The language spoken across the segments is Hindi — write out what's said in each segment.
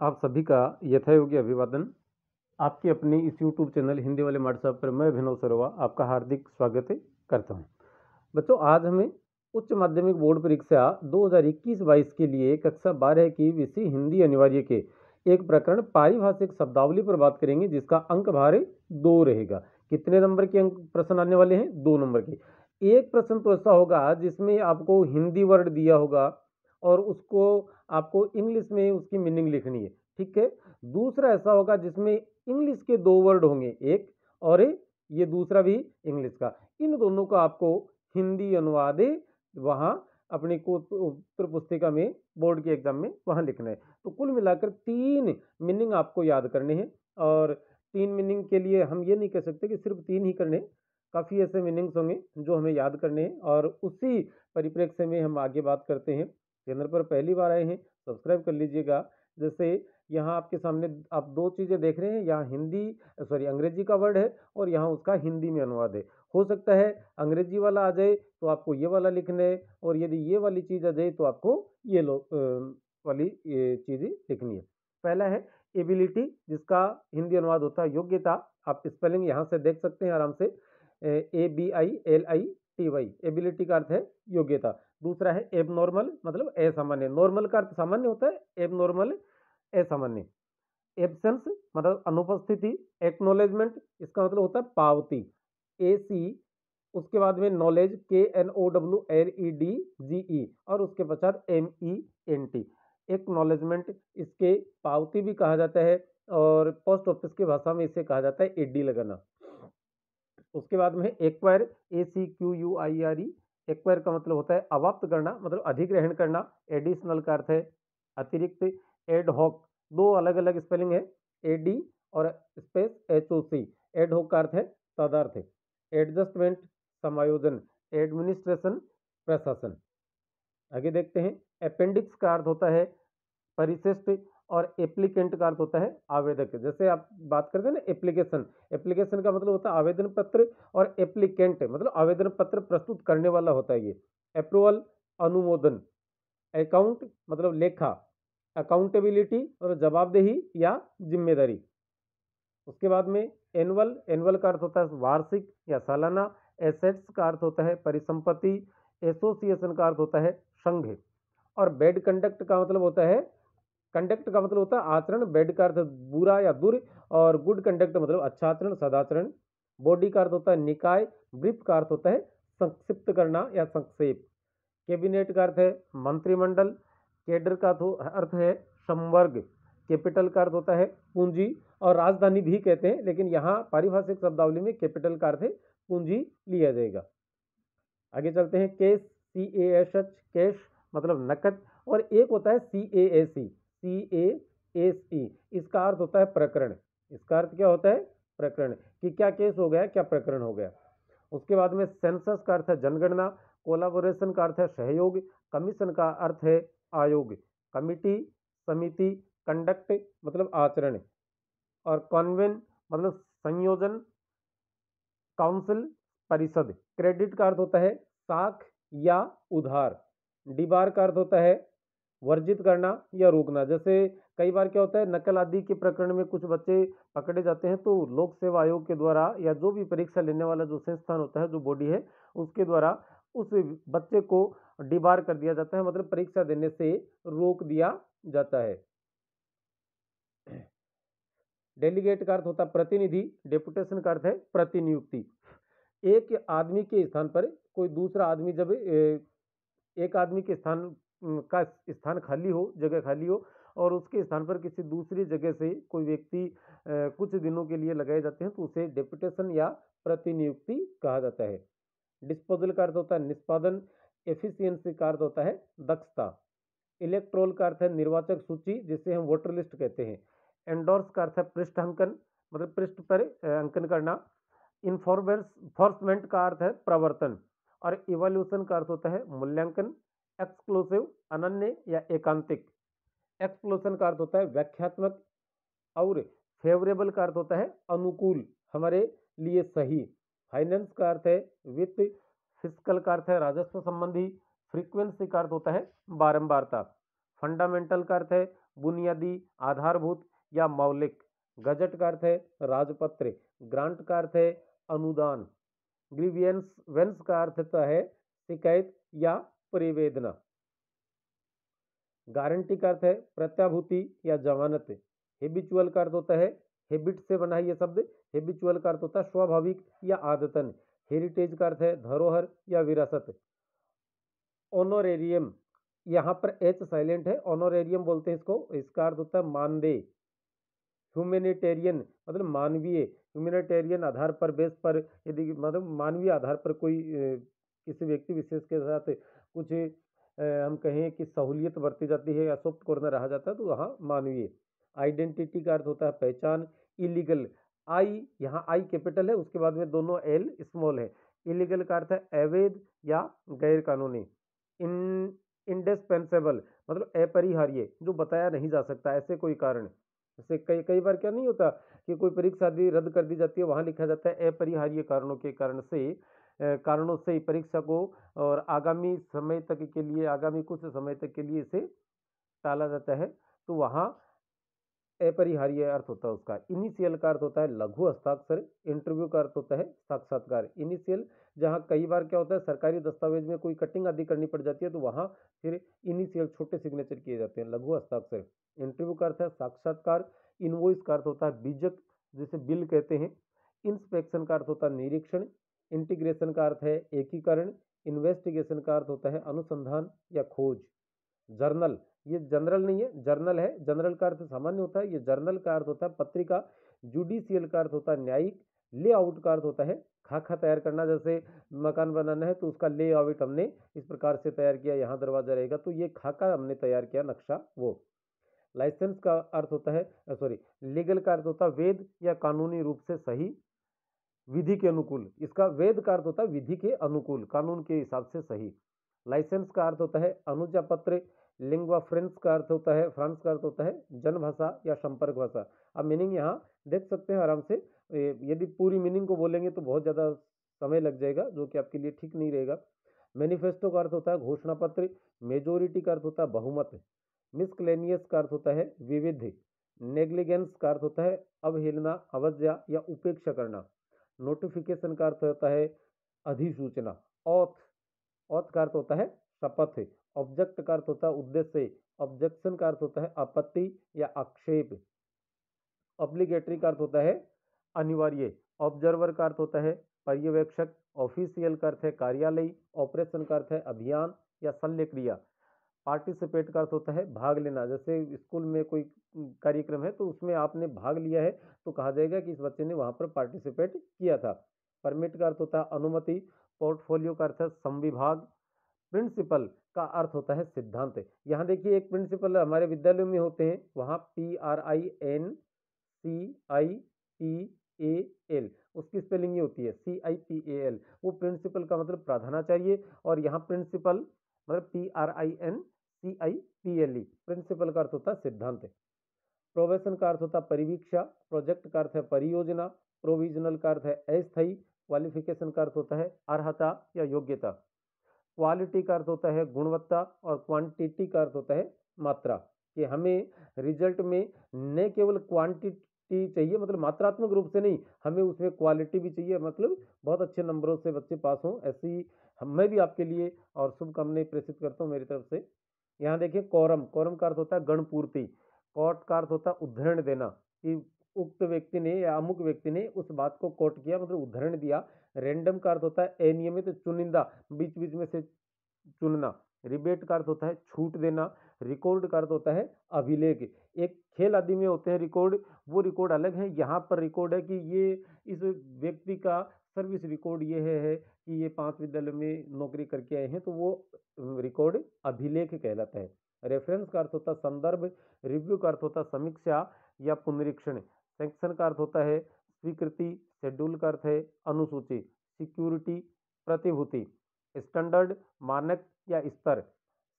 आप सभी का यथायोग्य अभिवादन। आपके अपने इस YouTube चैनल हिंदी वाले व्हाट्सएप पर मैं अभिनव सरोवा आपका हार्दिक स्वागत करता हूँ। बच्चों, आज हमें उच्च माध्यमिक बोर्ड परीक्षा 2021-22 के लिए कक्षा 12 की विषय हिंदी अनिवार्य के एक प्रकरण पारिभाषिक शब्दावली पर बात करेंगे, जिसका अंक भार दो रहेगा। कितने नंबर के अंक प्रश्न आने वाले हैं? दो नंबर के। एक प्रश्न तो ऐसा होगा जिसमें आपको हिंदी वर्ड दिया होगा और उसको आपको इंग्लिश में उसकी मीनिंग लिखनी है, ठीक है? दूसरा ऐसा होगा जिसमें इंग्लिश के दो वर्ड होंगे, एक और ये दूसरा भी इंग्लिश का। इन दोनों का आपको हिंदी अनुवाद वहाँ अपनी को उत्तर पुस्तिका में, बोर्ड के एग्ज़ाम में वहाँ लिखना है। तो कुल मिलाकर तीन मीनिंग आपको याद करने हैं और तीन मीनिंग के लिए हम ये नहीं कह सकते कि सिर्फ़ तीन ही करने काफ़ी ऐसे मीनिंग्स होंगे जो हमें याद करने हैं और उसी परिप्रेक्ष्य में हम आगे बात करते हैं। चैनल पर पहली बार आए हैं, सब्सक्राइब कर लीजिएगा। जैसे यहाँ आपके सामने आप दो चीज़ें देख रहे हैं, यहाँ हिंदी, सॉरी, अंग्रेज़ी का वर्ड है और यहाँ उसका हिंदी में अनुवाद है। हो सकता है अंग्रेज़ी वाला आ जाए तो आपको ये वाला लिखना है और यदि ये वाली चीज़ आ जाए तो आपको ये लो वाली चीज़ें लिखनी है। पहला है एबिलिटी, जिसका हिंदी अनुवाद होता है योग्यता। आप स्पेलिंग यहाँ से देख सकते हैं आराम से। A, B, I, L, I, T, Y, ability का अर्थ है योग्यता। दूसरा है एब नॉर्मल मतलब असामान्य। नॉर्मल का अर्थ सामान्य होता है एब नॉर्मल असामान्य। एबसेंस मतलब अनुपस्थिति, एक्नोलेजमेंट, इसका मतलब होता है पावती। ए सी उसके बाद में knowledge K N O W L E D G E और उसके पश्चात M E N T acknowledgement इसके पावती भी कहा जाता है, और पोस्ट ऑफ़िस की भाषा में इसे कहा जाता है एडी लगाना। उसके बाद में acquire A C Q U I R E acquire का मतलब होता है अवाप्त करना मतलब अधिग्रहण करना एडिशनल का अर्थ है अतिरिक्त एड हॉक दो अलग अलग स्पेलिंग है ए डी और space H O C ad hoc का अर्थ है तदार्थ एडजस्टमेंट समायोजन एडमिनिस्ट्रेशन प्रशासन। आगे देखते हैं अपेंडिक्स का अर्थ होता है परिशिष्ट और एप्लीकेंट का अर्थ होता है आवेदक। जैसे आप बात करते हैं ना एप्लीकेशन एप्लीकेशन का मतलब होता है आवेदन पत्र और एप्लीकेंट मतलब आवेदन पत्र प्रस्तुत करने वाला होता है ये। अप्रूवल अनुमोदन अकाउंट मतलब लेखा अकाउंटेबिलिटी और जवाबदेही या ज़िम्मेदारी। उसके बाद में एनुअल एनुअल का अर्थ होता है वार्षिक या सालाना। एसेट्स का अर्थ होता है परिसंपत्ति। एसोसिएशन का अर्थ होता है संघ। और बेड कंडक्ट का मतलब होता है कंडक्ट का मतलब होता है आचरण बेड का अर्थ बुरा या दुर, और गुड कंडक्ट मतलब अच्छा आचरण सदाचरण। बॉडी का अर्थ होता है निकाय ब्रीफ का अर्थ होता है संक्षिप्त करना या संक्षेप। कैबिनेट का अर्थ है मंत्रिमंडल। केडर का अर्थ है संवर्ग। कैपिटल का अर्थ होता है पूंजी, और राजधानी भी कहते हैं, लेकिन यहाँ पारिभाषिक शब्दावली में कैपिटल का अर्थ है पूंजी लिया जाएगा। आगे चलते हैं case C A S H cash मतलब नकद, और एक होता है सी ए ए सी सी, ए एस ई इसका अर्थ होता है प्रकरण। इसका अर्थ क्या होता है? प्रकरण। कि क्या केस हो गया, क्या प्रकरण हो गया? उसके बाद में सेंसस का अर्थ है जनगणना, कोलाबोरेशन का अर्थ है सहयोग, कमीशन का अर्थ है आयोग। कमिटी, समिति, कंडक्ट मतलब आचरण। और कॉन्वेन मतलब संयोजन, काउंसिल, परिषद। क्रेडिट का अर्थ होता है साख या उधार। डिबार का अर्थ होता है वर्जित करना या रोकना। जैसे कई बार क्या होता है, नकल आदि के प्रकरण में कुछ बच्चे पकड़े जाते हैं तो लोक सेवा आयोग के द्वारा या जो भी परीक्षा लेने वाला जो संस्थान होता है, जो बॉडी है, उसके द्वारा उस बच्चे को डिबार कर दिया जाता है मतलब परीक्षा देने से रोक दिया जाता है। डेलीगेट का अर्थ होता है प्रतिनिधि, डेपुटेशन का अर्थ है प्रतिनियुक्ति। एक आदमी के स्थान पर कोई दूसरा आदमी जब एक आदमी के स्थान का स्थान खाली हो, जगह खाली हो और उसके स्थान पर किसी दूसरी जगह से कोई व्यक्ति कुछ दिनों के लिए लगाए जाते हैं तो उसे डेपुटेशन या प्रतिनियुक्ति कहा जाता है। डिस्पोजल का अर्थ होता है निष्पादन, एफिशिएंसी का अर्थ होता है दक्षता। इलेक्ट्रोल का अर्थ है निर्वाचक सूची, जिसे हम वोटर लिस्ट कहते हैं। एंडोर्स का अर्थ है पृष्ठ अंकन मतलब पृष्ठ पर अंकन करना। इन्फोर्समेंट का अर्थ है प्रवर्तन और इवोल्यूशन का अर्थ होता है मूल्यांकन। एक्सक्लूसिव अनन्य या एकांतिक। एक्सक्लूसन का अर्थ होता है व्याख्यात्मक और फेवरेबल का अर्थ होता है अनुकूल, हमारे लिए सही। फाइनेंस का अर्थ है वित्त फ़िज़िकल का अर्थ है राजस्व संबंधी। फ्रीक्वेंसी का अर्थ होता है बारंबारता। फंडामेंटल का अर्थ है बुनियादी, आधारभूत या मौलिक। गजट का अर्थ है राजपत्र। ग्रांट का अर्थ है अनुदान। ग्रीवियंस वेंस का अर्थ है शिकायत या परिवेदना। गारंटी का अर्थ है प्रत्याभूति या जमानत। हेबिचुअल का अर्थ होता है हेबिट से बना है ये शब्द। हेबिचुअल का अर्थ होता है स्वाभाविक या आदतन। हेरिटेज का अर्थ है धरोहर या विरासत। ऑनोरेरियम यहाँ पर एच साइलेंट है। ऑनोरेरियम बोलते हैं इसको। इसका अर्थ होता है मानदेय। ह्यूमेनिटेरियन मतलब मानवीय। ह्यूमेनिटेरियन आधार पर बेस पर, यदि मतलब मानवीय आधार पर कोई किसी व्यक्ति विशेष के साथ कुछ हम कहें कि सहूलियत बरती जाती है या सॉफ्ट कॉर्नर रहा जाता है तो वहाँ मानवीय आइडेंटिटी का अर्थ होता है पहचान, इलीगल, आई, यहाँ आई कैपिटल है, उसके बाद में दोनों एल स्मॉल है। इलीगल का अर्थ है अवैध या गैर कानूनी इन, इंडिस्पेंसेबल मतलब अपरिहार्य, जो बताया नहीं जा सकता, ऐसे कोई कारण। जैसे कई कई बार क्या नहीं होता कि कोई परीक्षा आदि रद्द कर दी जाती है, वहाँ लिखा जाता है अपरिहार्य कारणों के कारण से कारणों से परीक्षा को और आगामी समय तक के लिए, आगामी कुछ समय तक के लिए इसे टाला जाता है। तो वहाँ अपरिहार्य अर्थ होता है उसका। इनिशियल का अर्थ होता है लघु हस्ताक्षर, इंटरव्यू का अर्थ होता है साक्षात्कार। इनिशियल जहाँ कई बार क्या होता है, सरकारी दस्तावेज़ में कोई कटिंग आदि करनी पड़ जाती है तो वहाँ फिर इनिशियल छोटे सिग्नेचर किए जाते हैं, लघु हस्ताक्षर। इंटरव्यू का अर्थ है साक्षात्कार, इनवॉइस का अर्थ होता है बीजक, जिसे बिल कहते हैं। इंस्पेक्शन का अर्थ होता है निरीक्षण इंटीग्रेशन का अर्थ है एकीकरण, इन्वेस्टिगेशन का अर्थ होता है अनुसंधान या खोज। जर्नल, ये जनरल नहीं है, जर्नल है। जनरल का अर्थ सामान्य होता है, ये जर्नल का अर्थ होता है पत्रिका। जुडिशियल का अर्थ होता है न्यायिक। लेआउट का अर्थ होता है खाका तैयार करना, जैसे मकान बनाना है तो उसका लेआउट हमने इस प्रकार से तैयार किया, यहाँ दरवाज़ा रहेगा तो ये खाका हमने तैयार किया, नक्शा वो। लाइसेंस का अर्थ होता है सॉरी, लीगल का अर्थ होता है वेद या कानूनी रूप से सही। विधि के अनुकूल। इसका वेद का अर्थ होता है विधि के अनुकूल, कानून के हिसाब से सही। लाइसेंस का अर्थ होता है अनुजा पत्र लिंगवा फ्रेंस का अर्थ होता है, फ्रांस का अर्थ होता है जन भाषा या संपर्क भाषा। अब मीनिंग यहाँ देख सकते हैं आराम से। यदि पूरी मीनिंग को बोलेंगे तो बहुत ज़्यादा समय लग जाएगा, जो कि आपके लिए ठीक नहीं रहेगा। मैनिफेस्टो का अर्थ होता है घोषणा पत्र मेजोरिटी का अर्थ होता है बहुमत। मिसक्लेनियस का अर्थ होता है विविध। नेग्लिगेंस का अर्थ होता है अवहेलना, अवज्ञा या उपेक्षा करना। नोटिफिकेशन का अर्थ होता है अधिसूचना। ऑथ ऑथ का अर्थ होता है शपथ। ऑब्जेक्ट का अर्थ होता है उद्देश्य। ऑब्जेक्शन का अर्थ होता है आपत्ति या आक्षेप। ऑब्लिगेटरी का अर्थ होता है अनिवार्य। ऑब्जर्वर का अर्थ होता है पर्यवेक्षक। ऑफिशियल का अर्थ है कार्यालय। ऑपरेशन का अर्थ है अभियान या शल्य क्रिया पार्टिसिपेट का अर्थ होता है भाग लेना। जैसे स्कूल में कोई कार्यक्रम है तो उसमें आपने भाग लिया है तो कहा जाएगा कि इस बच्चे ने वहाँ पर पार्टिसिपेट किया था। परमिट का अर्थ होता है अनुमति, पोर्टफोलियो का अर्थ है संविभाग, प्रिंसिपल का अर्थ होता है सिद्धांत। यहाँ देखिए, एक प्रिंसिपल हमारे विद्यालयों में होते हैं, वहाँ P R I N C I P A L उसकी स्पेलिंग ये होती है C I P A L वो प्रिंसिपल का मतलब प्राधानाचार्य और यहाँ प्रिंसिपल मतलब P R I N C I P L E principle का अर्थ होता है सिद्धांत। प्रोवेशन का अर्थ होता है परिवीक्षा प्रोजेक्ट का अर्थ है परियोजना प्रोविजनल का अर्थ है अस्थायी क्वालिफिकेशन का अर्थ होता है अर्हता या योग्यता। क्वालिटी का अर्थ होता है गुणवत्ता और क्वांटिटी का अर्थ होता है मात्रा। कि हमें रिज़ल्ट में न केवल क्वांटिटी चाहिए मतलब मात्रात्मक रूप से नहीं, हमें उसमें क्वालिटी भी चाहिए। मतलब बहुत अच्छे नंबरों से बच्चे पास हों, ऐसी मैं भी आपके लिए और शुभकामनाएँ प्रेषित करता हूँ मेरी तरफ़ से। यहाँ देखिए कौरम कौरम का अर्थ होता है गणपूर्ति कोट का अर्थ होता है उद्धरण देना कि उक्त व्यक्ति ने या अमुक व्यक्ति ने उस बात को कोट किया मतलब उद्धरण दिया। रैंडम का अर्थ होता है अनियमित चुनिंदा बीच बीच में से चुनना। रिबेट का अर्थ होता है छूट देना। रिकॉर्ड का अर्थ होता है अभिलेख। एक खेल आदि में होते हैं रिकॉर्ड, वो रिकॉर्ड अलग है। यहाँ पर रिकॉर्ड है कि ये इस व्यक्ति का सर्विस रिकॉर्ड ये है, है कि ये पाँच विद्यालय में नौकरी करके आए हैं तो वो रिकॉर्ड अभिलेख कहलाता है। रेफरेंस का अर्थ होता है संदर्भ रिव्यू का अर्थ होता है समीक्षा या पुनरीक्षण। सेक्शन का अर्थ होता है स्वीकृति शेड्यूल का अर्थ है अनुसूची सिक्योरिटी प्रतिभूति स्टैंडर्ड मानक या स्तर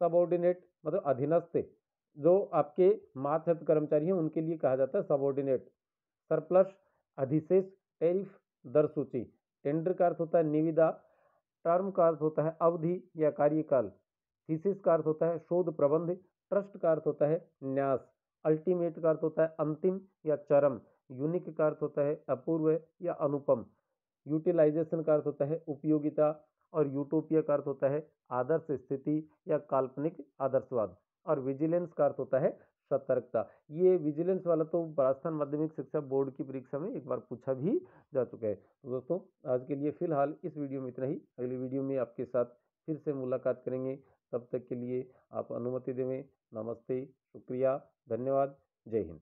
सबऑर्डिनेट मतलब अधीनस्थ जो आपके मातहत कर्मचारी हैं उनके लिए कहा जाता है सबऑर्डिनेट। सरप्लस अधिशेष टैरिफ दर सूची। टेंडर का अर्थ होता है निविदा, टर्म का अर्थ होता है अवधि या कार्यकाल, थीसिस का अर्थ होता है शोध प्रबंध, ट्रस्ट का अर्थ होता है न्यास, अल्टीमेट का अर्थ होता है अंतिम या चरम, यूनिक का अर्थ होता है अपूर्व या अनुपम, यूटिलाइजेशन का अर्थ होता है उपयोगिता और यूटोपिया का अर्थ होता है आदर्श स्थिति या काल्पनिक आदर्शवाद, और विजिलेंस का अर्थ होता है सतर्कता। ये विजिलेंस वाला तो राजस्थान माध्यमिक शिक्षा बोर्ड की परीक्षा में एक बार पूछा भी जा चुका है। तो दोस्तों, आज के लिए फ़िलहाल इस वीडियो में इतना ही। अगली वीडियो में आपके साथ फिर से मुलाकात करेंगे। तब तक के लिए आप अनुमति देवें। नमस्ते, शुक्रिया, धन्यवाद। जय हिंद।